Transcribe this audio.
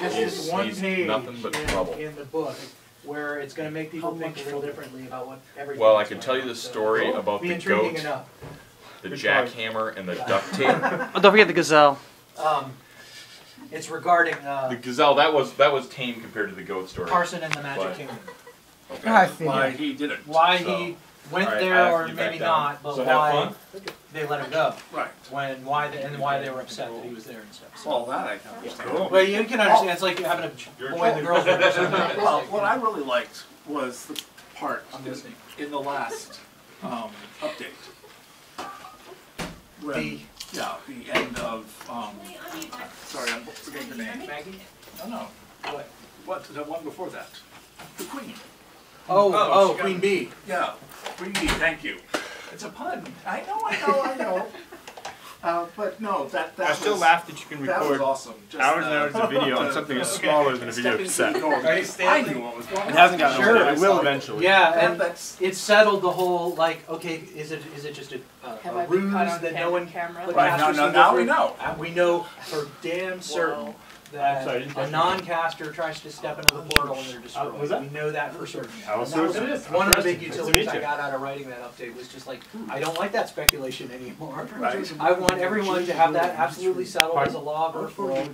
Just this one he's page nothing but in, trouble. in the book where it's gonna make people think a little differently about what everything. Well, I is can going tell you on. the So story it'll about be the intriguing goat. enough. the Good jackhammer and the duct tape. Oh, don't forget the gazelle. Um, it's regarding, the uh, gazelle that was that was tame compared to the goat story. Carson and the Magic But- Kingdom. I see. Why he didn't. Why so- he went Alright, I there have to or get back maybe down. not, but So have why fun. They let him go. Right. When, why, they- and why they were upset that he was there and stuff. So- Well, that I can understand. Well, you can understand, it's like having a Your boy and a girl's room or something. Well, like, what I really liked was the part I'm in the last um, update. When, The, yeah, the end of, um, sorry, I'm forgetting your name. Maggie? No, no, What? what, the one before that? The Queen. Oh, Oh, oh, Queen Bee. Yeah, Queen Bee, thank you. It's a pun. I know, I know, I know. Uh, but no, that, that I still was, laugh that you can that was record awesome. Just, hours and uh, hours of video on something as the- smaller than a video stepping cassette. into the I knew what was going on. It hasn't gotten Sure. over. It will eventually. Yeah, That- and that's, it settled the whole, like, okay, is it, is it just a, a- Have a I been ruse that no one camera? put right, now, casters now, we know. Uh, we know for damn certain Whoa. That sorry, a non-caster tries to step into the portal and they're destroyed. Uh, was that? We know that for certain. Alice That was Susan. One of the big utilities I got out of writing that update was just like, I don't like that speculation anymore. Right. I want everyone to have that absolutely settled as a law for all